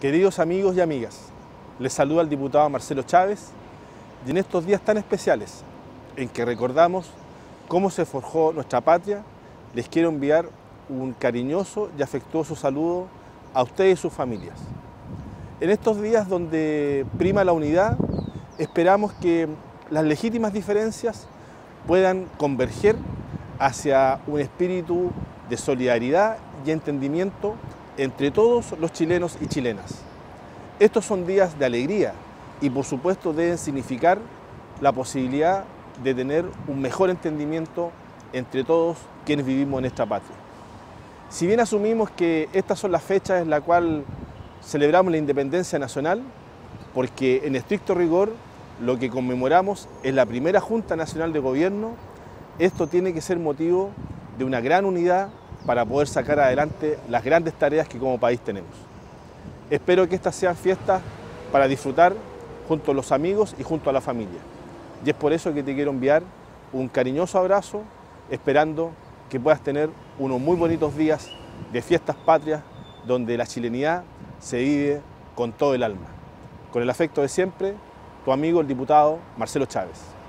Queridos amigos y amigas, les saluda el diputado Marcelo Chávez y en estos días tan especiales en que recordamos cómo se forjó nuestra patria, les quiero enviar un cariñoso y afectuoso saludo a ustedes y sus familias. En estos días donde prima la unidad, esperamos que las legítimas diferencias puedan converger hacia un espíritu de solidaridad y entendimiento entre todos los chilenos y chilenas. Estos son días de alegría y por supuesto deben significar la posibilidad de tener un mejor entendimiento entre todos quienes vivimos en esta patria. Si bien asumimos que estas son las fechas en las cuales celebramos la independencia nacional, porque en estricto rigor lo que conmemoramos es la primera Junta Nacional de Gobierno, esto tiene que ser motivo de una gran unidad para poder sacar adelante las grandes tareas que como país tenemos. Espero que estas sean fiestas para disfrutar junto a los amigos y junto a la familia. Y es por eso que te quiero enviar un cariñoso abrazo, esperando que puedas tener unos muy bonitos días de fiestas patrias donde la chilenidad se vive con todo el alma. Con el afecto de siempre, tu amigo el diputado Marcelo Chávez.